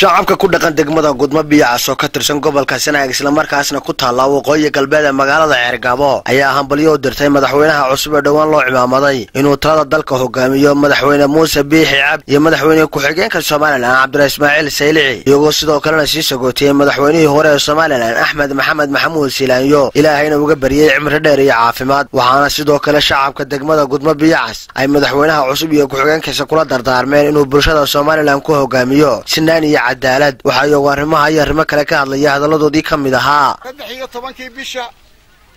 shacabka ku dhaqan degmada gudmo biyacas oo ka tirsan gobolka sanaag islamarkaasna ku taalla waqooyi galbeed ee magaalada ceergabo ayaa hambalyo u dirtay madaxweynaha cusub ee dhowaan loo cimaamaday inuu talada dalka hogaamiyo madaxweyne muuse biixi cabd iyo madaxweyne ku-xigeenka somalilan cabdira ismaaciil saylici iyagoo sidoo kalena sii sagootiyey madaxweynihii hore ee somalilan axmed maxamed maxamuud silaanyo ilaahayna uga bariyey cimri dheer iyo caafimaad waxaana sidoo kale shacabka degmada gudmo biyacas ay madaxweynaha cusub iyo ku-xigeenkiisa kula dardaarmeen inuu bulshada somalilan ku hogaamiyo. Sinaan iyo cadaalad. Waxaa iyagu arrimaha iyo arrimo kale ka hadlaya hadalladoodii ka mid ahaa. Saddex iyo tobankii bisha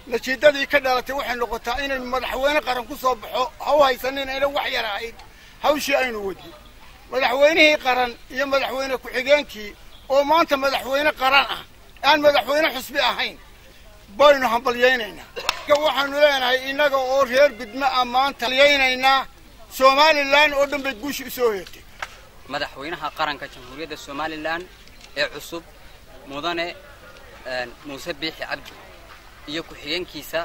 natiijadii ka dhalatay waxay noqotaa inaynu madaxweyne qaran ku soo baxo ha u haysanin ayna wax yar ahayd. Hawshii aynu wadin madaxweynihii qaran iyo madaxweyne ku-xigeenkii oo maanta madaxweyne qaran ah aan madaxweyne xusbi ahayn baynu hambalyaynaynaa. Waxaanu leenahay innaga oo reer gudmo ah maanta halyaynaynaa somalilan oo dhan bay guusha u soo heertay madaxweynaha qaranka jamhuuriyadda somalilan ee cusub mudane muuse biixi cabdi iyo ku-xigeenkiisa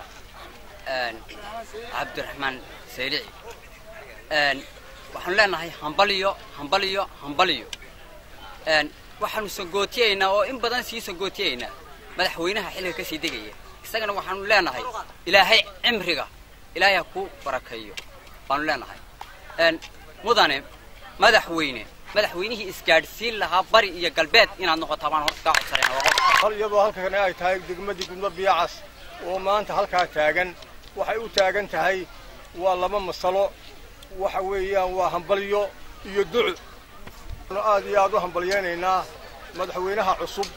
cabdiraxmaan saylici waxaanu leenahay hambaliyo hambaliyo hambaliyo waxaanu sagootiyaynaa oo in badan sii sagootiyaynaa madaxweynaha xilliga ka sii degaya. Isagana waxaanu leenahay ilaahay cimriga ilaahay ha ku barakeeyo. Baanu leenahay. Mudane madaxweyne madaxweynihii isgaadhsiin lahaa bari iyo galbeed inaad noqotaa baan horta kaa codsanayna iyadoo halkan ay tahay degmadii gudmo biyacas oo maanta halkaa taagan waxay u taagan tahay waa laba masalo waxa weeyaan waa hambalyo iyo duco aad iyo aad u hambalyaynaynaa madaxweynaha cusub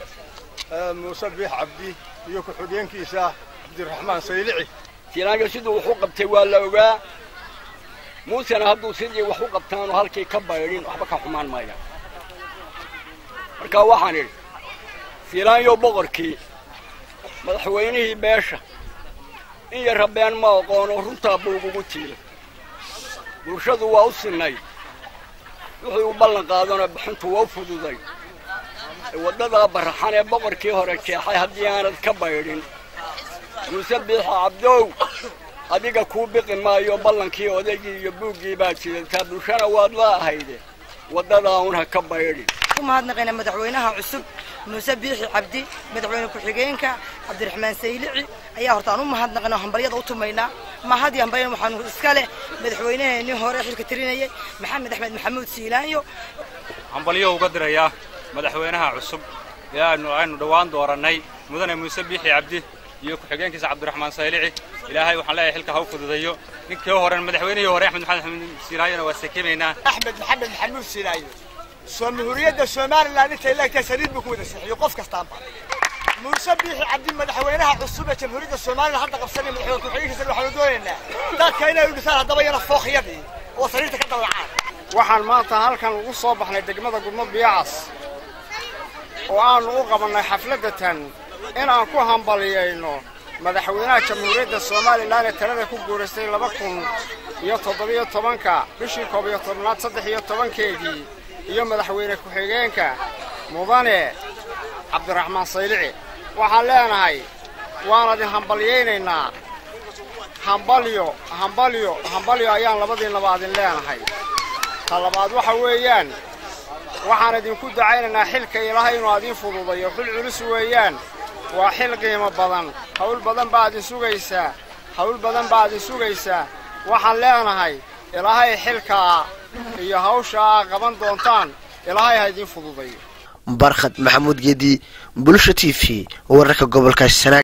muuse biix cabdi iyo ku-xigeenkiisa cabdiraxmaan saylici. Silaanyo siduu wax u qabtay waa la ogaa muusena hadduu sidii wax u qabtaanu halkii ka baydhin waxba ka xumaan maaya marka waxaan idhi silaanyo boqorkii madaxweynihii beesha in yarra been ma aqoono runtaa buugugu tiilay. Bulshadu waa u sinnay wuxuu u ballan qaadana bixintu waa u fududay. Waddadaa baraxan ee boqorkii hore jeexay haddii aanad ka baydhin. Muuse biixa cabdow adiga kuu biqi maayo ballankii odaygii iyo buuggii baad sidataa bulshana waad la ahayde waddadaa un ha ka baydhin ku mahadnaqaynaa madaxweynaha cusub muuse biixi cabdi madaxweyne ku-xigeenka cabdiraxmaan saylici ayaa horta aan u mahadnaqaynaa hambalyada u tumaynaa mahad iyo hambalyan waxaanu iska leh madaxweyneheenii hore xilka tirinayay maxamed axmed maxamuud siilaanyo hambalyo uga dirayaa madaxweynaha cusub ee aynu dhowaan doorannay mudane muuse biixi cabdi iyo ku-xigeenkiisa cabdiraxmaan saylici إلهي وحنا لاي حلك هوف ضيو نك يهور المدحوين يهور أحمد محمد حمد سيرايو وسكيمينا أحمد محمد حمد سيرايو سومهورية ده سومار لا نت إلا كسرير بكون ده سحر يقف كستان مرسبيح عبد المدحوينها عصبة سومهورية ده سومار لا حتى قصري من حيوك وحيوك سلو حلودوين ده كينا يقصر هذا بيا رفوخ يدي. وصريت كده العار وحن ما تهال كان غصب إحنا دقمة دقمة بيعص. وعن أوقف من حفلة تن إن أكو هم بليينو. Madaxweynaha jamhuuriyadda somalilan ee talada ku guuraystay laba kun iyo toddobiyo tobanka bishii koob iyo tobnaad saddex iyo tobankeedii iyo madaxweyne ku-xigeenka mudane cabdiraxmaan saylici waxaan leenahay waan idin hambalyaynaynaa hambalyo hambalyo hambalyo ayaan labadiinaba adin leenahay. Ta labaad waxa weeyaan waxaan idinku dacaynaynaa xilka ilaahay inuu adiin fududayo xil culus weeyaan waa xil qiimo badan. Hawl badan baa idin sugaysaa. Hawl badan baa idin sugaysaa. Waxaan leenahay ilaahay xilkaa iyo hawsha aa qaban doontaan ilaahay ha idiin fududayo. Barkhad maxamuud geedi bulsha t v wararka gobolka sanaag